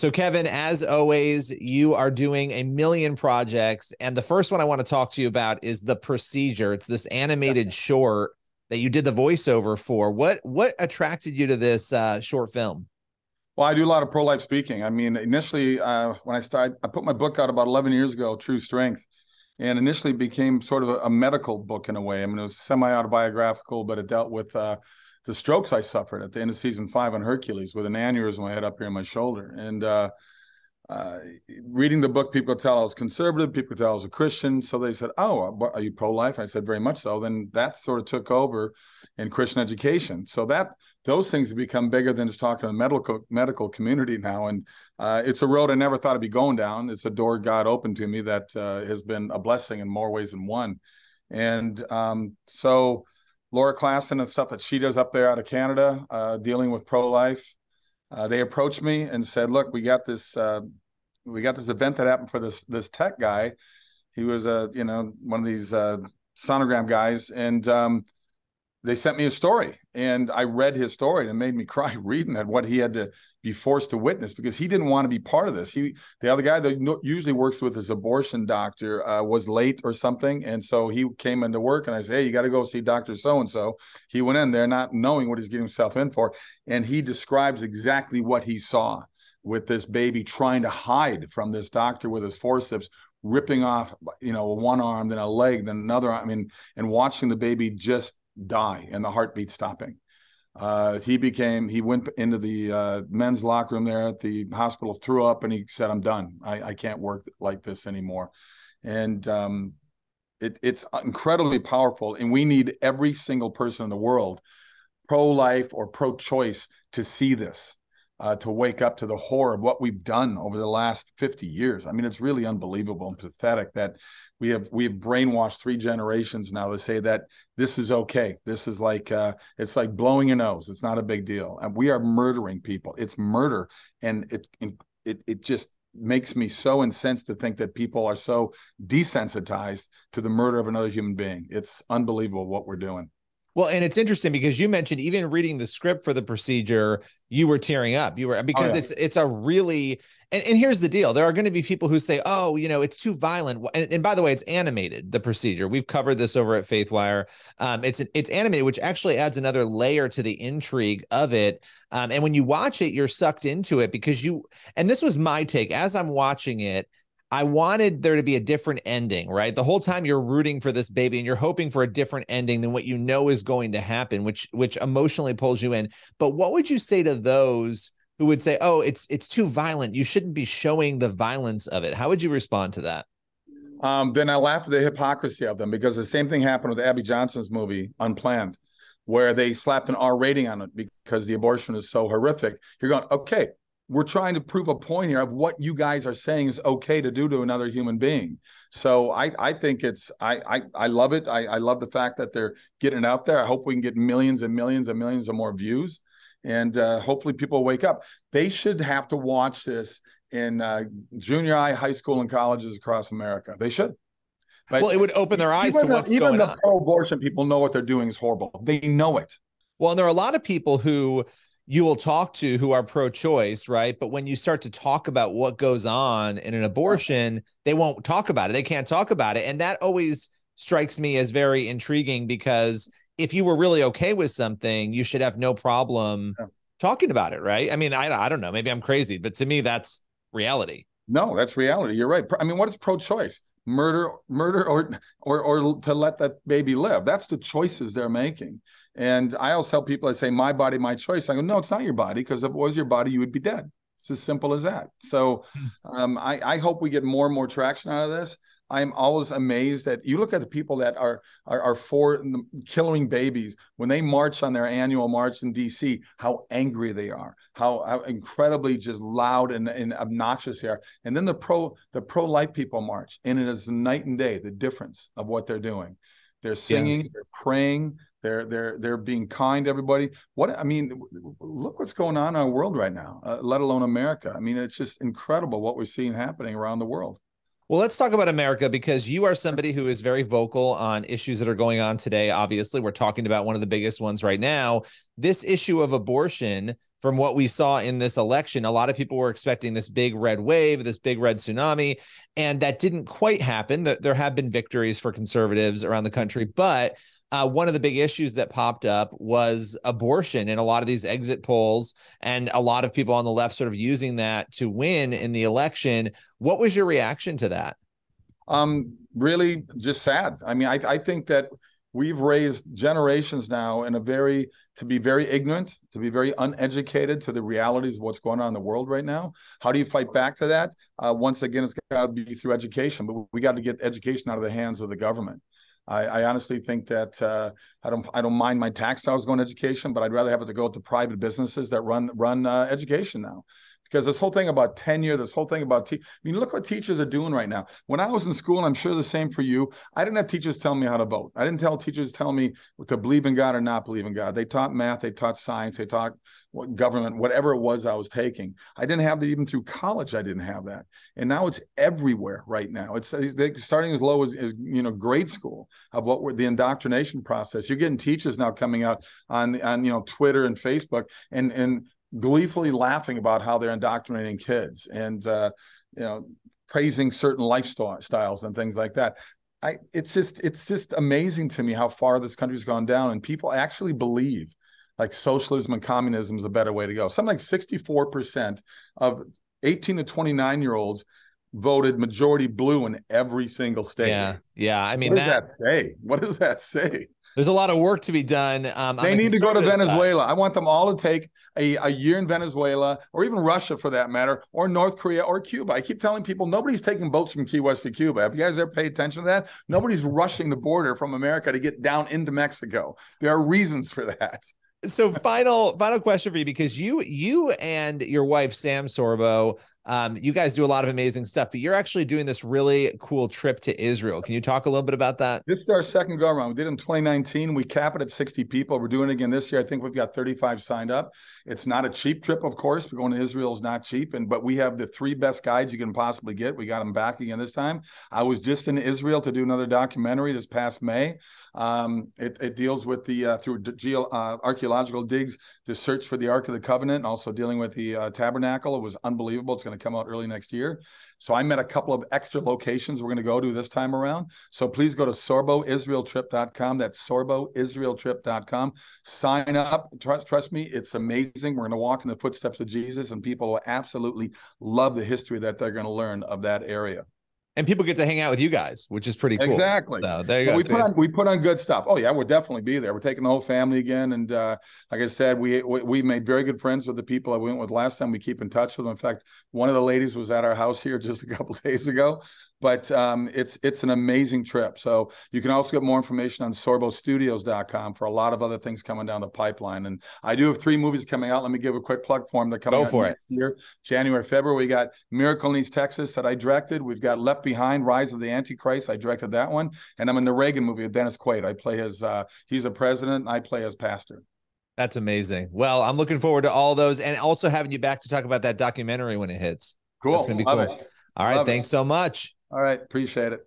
So, Kevin, as always, you are doing a million projects. And the first one I want to talk to you about is The Procedure. It's this animated short that you did the voiceover for. What what attracted you to this uh, short film? Well, I do a lot of pro life speaking. I mean, initially, uh, when I started, I put my book out about 11 years ago, True Strength, and initially became sort of a, a medical book in a way. I mean, it was semi autobiographical, but it dealt with uh, the strokes I suffered at the end of season five on Hercules with an aneurysm I had up here in my shoulder. And uh, uh, reading the book, people tell I was conservative. People tell I was a Christian. So they said, "Oh, are you pro-life?" I said, "Very much so." Then that sort of took over in Christian education. So that those things have become bigger than just talking to the medical medical community now. And uh, it's a road I never thought I'd be going down. It's a door God opened to me that uh, has been a blessing in more ways than one. And um, so Laura Klassen and stuff that she does up there out of Canada, uh, dealing with pro-life. Uh, they approached me and said, "Look, we got this uh, we got this event that happened for this this tech guy. He was a you know one of these uh, sonogram guys, and um, they sent me a story, and I read his story, and it made me cry reading it. What he had to be forced to witness because he didn't want to be part of this. He the other guy that usually works with his abortion doctor uh, was late or something, and so he came into work, and I said, "Hey, you got to go see Doctor So and So." He went in there not knowing what he's getting himself in for, and he describes exactly what he saw with this baby trying to hide from this doctor with his forceps ripping off you know one arm then a leg then another arm I mean and watching the baby just die and the heartbeat stopping. Uh, he became he went into the uh, men's locker room there at the hospital threw up and he said i'm done. I, I can't work like this anymore. And um, it, it's incredibly powerful and we need every single person in the world pro-life or pro-choice to see this uh, to wake up to the horror of what we've done over the last 50 years. I mean, it's really unbelievable and pathetic that we have we have brainwashed three generations now to say that this is okay. This is like uh, it's like blowing your nose. It's not a big deal, and we are murdering people. It's murder, and it it it just makes me so incensed to think that people are so desensitized to the murder of another human being. It's unbelievable what we're doing. Well, and it's interesting because you mentioned even reading the script for the procedure, you were tearing up. You were because oh, yeah. it's it's a really and, and here's the deal. There are going to be people who say, oh, you know, it's too violent. And, and by the way, it's animated, the procedure. We've covered this over at Faithwire. Um, it's it's animated, which actually adds another layer to the intrigue of it. Um, and when you watch it, you're sucked into it because you and this was my take as I'm watching it. I wanted there to be a different ending, right? The whole time you're rooting for this baby and you're hoping for a different ending than what you know is going to happen, which which emotionally pulls you in. But what would you say to those who would say, "Oh, it's it's too violent. You shouldn't be showing the violence of it." How would you respond to that? Um, then I laugh at the hypocrisy of them because the same thing happened with Abby Johnson's movie Unplanned, where they slapped an R rating on it because the abortion is so horrific. You're going, okay, we're trying to prove a point here of what you guys are saying is okay to do to another human being. So I, I think it's I, I, I love it. I, I love the fact that they're getting out there. I hope we can get millions and millions and millions of more views, and uh, hopefully people wake up. They should have to watch this in uh, junior high, high school, and colleges across America. They should. But well, it would open their eyes to the, what's going on. Even the pro-abortion people know what they're doing is horrible. They know it. Well, and there are a lot of people who you will talk to who are pro-choice, right? But when you start to talk about what goes on in an abortion, they won't talk about it. They can't talk about it, and that always strikes me as very intriguing because if you were really okay with something, you should have no problem talking about it, right? I mean, I I don't know, maybe I'm crazy, but to me that's reality. No, that's reality. You're right. I mean, what is pro-choice? Murder, murder, or or or to let that baby live. That's the choices they're making. And I always tell people, I say, my body, my choice. I go, no, it's not your body, because if it was your body, you would be dead. It's as simple as that. So hmm. um, I, I hope we get more and more traction out of this. I'm always amazed that you look at the people that are are, are for killing babies when they march on their annual march in D.C. How angry they are, how, how incredibly just loud and, and obnoxious they are. And then the pro the pro life people march, and it is night and day the difference of what they're doing. They're singing, yeah. they're praying, they're they're they're being kind to everybody. What I mean, look what's going on in our world right now, uh, let alone America. I mean, it's just incredible what we're seeing happening around the world. Well, let's talk about America because you are somebody who is very vocal on issues that are going on today. Obviously, we're talking about one of the biggest ones right now. This issue of abortion from what we saw in this election. A lot of people were expecting this big red wave, this big red tsunami, and that didn't quite happen. There have been victories for conservatives around the country, but uh, one of the big issues that popped up was abortion in a lot of these exit polls, and a lot of people on the left sort of using that to win in the election. What was your reaction to that? Um, really, just sad. I mean, I, I think that we've raised generations now in a very to be very ignorant to be very uneducated to the realities of what's going on in the world right now. How do you fight back to that? Uh, once again it's got to be through education but we got to get education out of the hands of the government. I, I honestly think that uh, I don't I don't mind my tax dollars going to education, but I'd rather have it to go to private businesses that run run uh, education now because this whole thing about tenure, this whole thing about, te- I mean, look what teachers are doing right now. When I was in school, and I'm sure the same for you, I didn't have teachers telling me how to vote. I didn't tell teachers tell me to believe in God or not believe in God. They taught math, they taught science, they taught what government, whatever it was I was taking. I didn't have that even through college. I didn't have that, and now it's everywhere right now. It's starting as low as, as you know grade school of what were the indoctrination process. You're getting teachers now coming out on on you know Twitter and Facebook and and gleefully laughing about how they're indoctrinating kids and uh, you know praising certain lifestyles and things like that. I it's just it's just amazing to me how far this country's gone down and people actually believe like socialism and communism is a better way to go. Something like 64% of 18 to 29 year olds voted majority blue in every single state. Yeah. Yeah. I mean, what does that, that say? What does that say? There's a lot of work to be done. Um, they need to go to Venezuela. Side. I want them all to take a, a year in Venezuela or even Russia for that matter, or North Korea or Cuba. I keep telling people nobody's taking boats from Key West to Cuba. Have you guys ever paid attention to that? Nobody's rushing the border from America to get down into Mexico. There are reasons for that so final final question for you because you you and your wife Sam Sorbo um, you guys do a lot of amazing stuff, but you're actually doing this really cool trip to Israel. Can you talk a little bit about that? This is our second go around. We did it in 2019. We cap it at 60 people. We're doing it again this year. I think we've got 35 signed up. It's not a cheap trip, of course. We're going to Israel is not cheap, and but we have the three best guides you can possibly get. We got them back again this time. I was just in Israel to do another documentary this past May. Um, it, it, deals with the uh, through geo, uh, archaeological digs, the search for the Ark of the Covenant, and also dealing with the uh, tabernacle. It was unbelievable. It's going to come out early next year. So I met a couple of extra locations we're going to go to this time around. So please go to sorboisraeltrip.com. That's sorboisraeltrip.com. Sign up. Trust, trust me, it's amazing. We're going to walk in the footsteps of Jesus, and people will absolutely love the history that they're going to learn of that area and people get to hang out with you guys, which is pretty cool. Exactly. So there you go. We put, on, we put on good stuff. Oh yeah, we'll definitely be there. We're taking the whole family again, and uh, like I said, we, we, we made very good friends with the people I went with last time. We keep in touch with them. In fact, one of the ladies was at our house here just a couple days ago, but um, it's it's an amazing trip. So you can also get more information on sorbostudios.com for a lot of other things coming down the pipeline. And I do have three movies coming out. Let me give a quick plug for them. They're coming Go for it. Year, January, February. We got Miracle in East Texas that I directed. We've got Left Behind, Rise of the Antichrist. I directed that one. And I'm in the Reagan movie with Dennis Quaid. I play his uh, he's a president. I play his pastor. That's amazing. Well, I'm looking forward to all those and also having you back to talk about that documentary when it hits. Cool. That's gonna be Love cool. It. All right. Love thanks it. so much. All right. Appreciate it.